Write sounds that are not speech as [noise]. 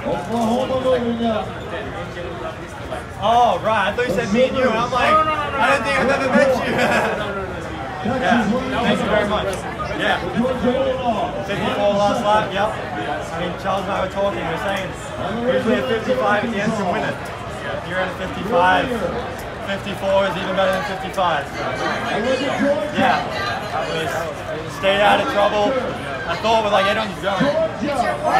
Oklahoma moving up. Oh, right. I thought you said me and you. And I'm like, I don't think I've ever met you. [laughs] yeah. Thank you very much. Yeah. 54 last lap, yep. I mean, Charles and I were talking, we were saying, usually a 55 at the end can win it. You're at a 55, 54 is even better than 55. Yeah. I was, stayed out of trouble. I thought with like eight on